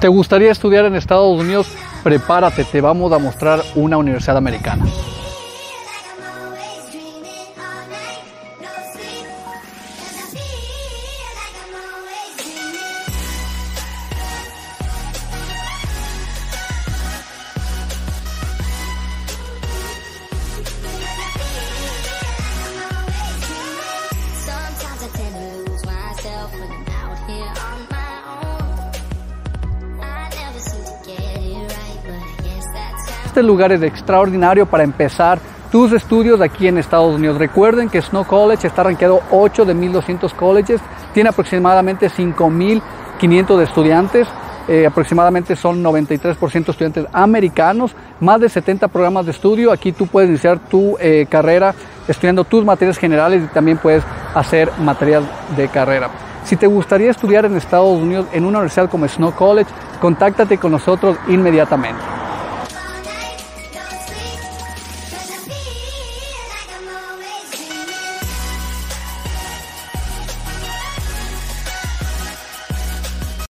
¿Te gustaría estudiar en Estados Unidos? Prepárate, te vamos a mostrar una universidad americana. Este lugar es extraordinario para empezar tus estudios aquí en Estados Unidos. Recuerden que Snow College está rankeado 8 de 1200 colleges, tiene aproximadamente 5500 de estudiantes. eh, aproximadamente son 93% estudiantes americanos, más de 70 programas de estudio. Aquí tú puedes iniciar tu eh, carrera estudiando tus materias generales y también puedes hacer materias de carrera. Si te gustaría estudiar en Estados Unidos en una universidad como Snow College, contáctate con nosotros inmediatamente.